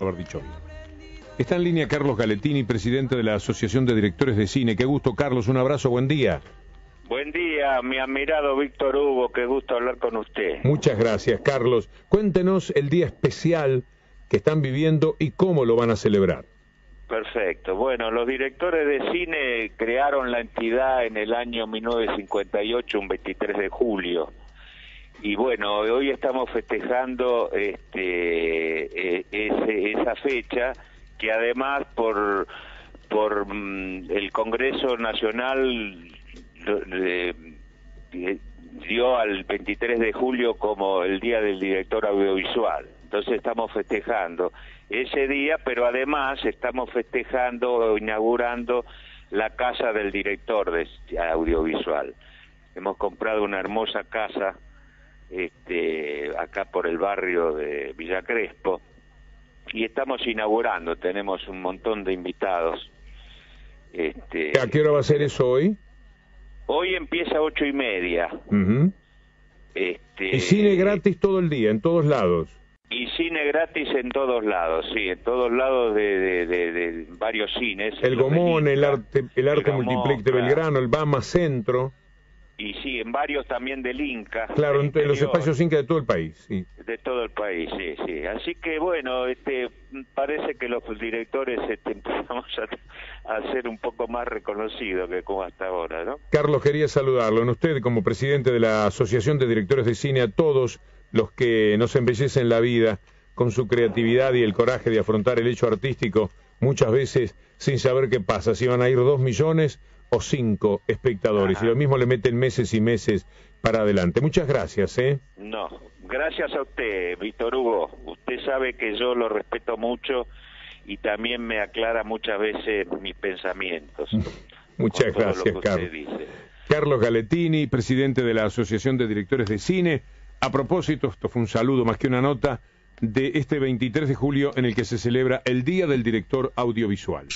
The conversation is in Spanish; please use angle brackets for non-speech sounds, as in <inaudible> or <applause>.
haber dicho. Está en línea Carlos Galetini, presidente de la Asociación de Directores de Cine. Qué gusto, Carlos. Un abrazo, buen día. Buen día, mi admirado Víctor Hugo. Qué gusto hablar con usted. Muchas gracias, Carlos. Cuéntenos el día especial que están viviendo y cómo lo van a celebrar. Perfecto. Bueno, los directores de cine crearon la entidad en el año 1958, un 23 de julio. Y bueno, hoy estamos festejando este, e, esa fecha que además por, por mm, el Congreso Nacional dio al 23 de julio como el Día del Director Audiovisual. Entonces estamos festejando ese día, pero además estamos festejando o inaugurando la casa del director de audiovisual. Hemos comprado una hermosa casa este, acá por el barrio de Villa Crespo y estamos inaugurando, tenemos un montón de invitados. Este, ¿A qué hora va a ser eso hoy? Hoy empieza a ocho y media. este, y cine gratis todo el día, en todos lados. Y cine gratis en todos lados, sí, en todos lados de, de, varios cines. El Gomón, el Arte, el arte Multiplex de Belgrano, el Bama Centro y sí, en varios también del Inca. Claro, en los espacios Inca de todo el país, sí. De todo el país, sí, sí. Así que bueno, este, parece que los directores este, <laughs> empezamos a, a, ser un poco más reconocidos que como hasta ahora, ¿no? Carlos, quería saludarlo. En usted, como presidente de la Asociación de Directores de Cine, a todos los que nos embellecen la vida con su creatividad y el coraje de afrontar el hecho artístico, muchas veces sin saber qué pasa, si van a ir dos millones o cinco espectadores. Y lo mismo le meten meses y meses para adelante. Muchas gracias, ¿eh? No, gracias a usted, Víctor Hugo. Usted sabe que yo lo respeto mucho y también me aclara muchas veces mis pensamientos. muchas gracias, Carlos. Carlos Galetini, presidente de la Asociación de Directores de Cine. A propósito, esto fue un saludo más que una nota de este 23 de julio en el que se celebra el Día del Director Audiovisual.